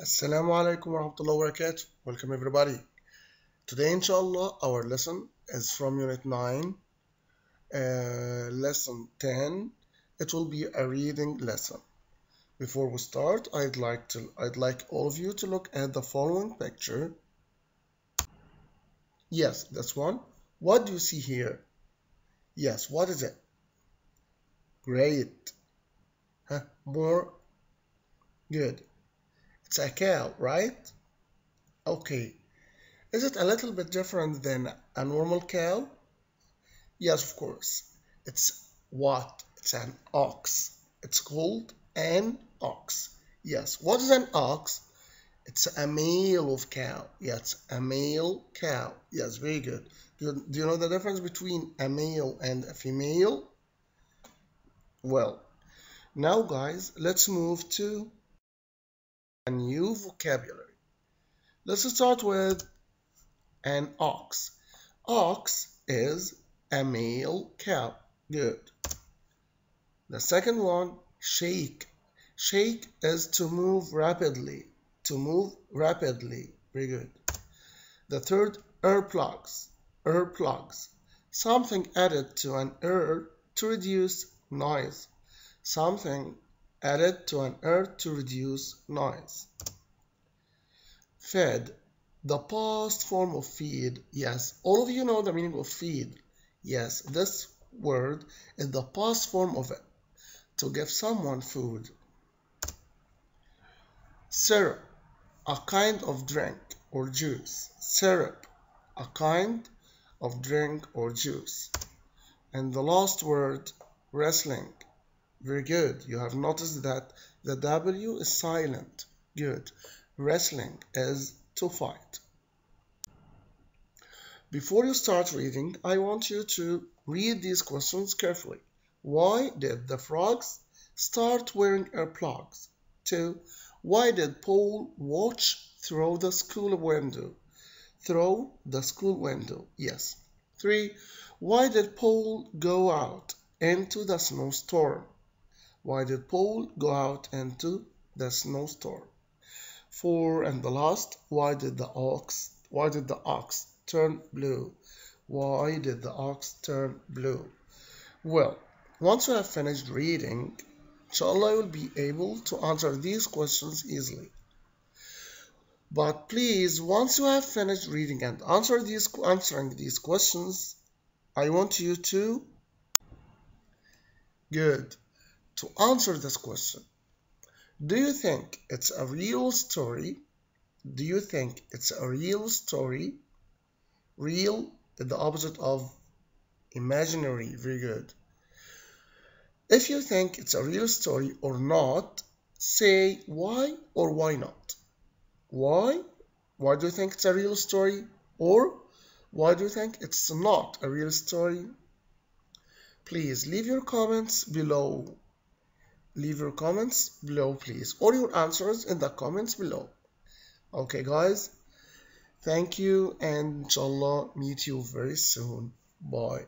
Assalamu alaikum wa rahmatullahi wa barakatuh. Welcome everybody. Today inshallah our lesson is from unit 9 uh, lesson 10 it will be a reading lesson. Before we start I'd like to I'd like all of you to look at the following picture. Yes that's one. What do you see here? Yes what is it? Great. Huh? more? Good it's a cow right? Okay. Is it a little bit different than a normal cow? Yes of course. It's what? It's an ox. It's called an ox. Yes. What is an ox? It's a male of cow. Yes a male cow. Yes very good. Do do you know the difference between a male and a female? Well now guys let's move to new vocabulary. Let's start with an ox. Ox is a male cow. Good. The second one shake. Shake is to move rapidly. To move rapidly. Very good. The third earplugs. Earplugs. Something added to an ear to reduce noise. Something added to an ear to reduce noise. Fed the past form of feed yes. All of you know the meaning of feed yes. This word is the past form of it to give someone food. Syrup a kind of drink or juice. Syrup a kind of drink or juice. And the last word wrestling very good you have noticed that the w is silent good wrestling is to fight before you start reading i want you to read these questions carefully why did the frogs start wearing earplugs 2 why did Paul watch through the school window? Through the school window, yes. 3. Why did Paul go out into the snowstorm? Why did Paul go out into the snowstorm? 4. And the last, why did the ox, why did the ox turn blue? Why did the ox turn blue? Well, once you have finished reading, inshallah you'll be able to answer these questions easily but please once you have finished reading and answer these answering these questions i want you to good to answer this question do you think it's a real story do you think it's a real story real is the opposite of imaginary very good if you think it's a real story or not, say why or why not. Why? Why do you think it's a real story? Or why do you think it's not a real story? Please leave your comments below. Leave your comments below, please, or your answers in the comments below. Okay, guys. Thank you, and inshallah, meet you very soon. Bye.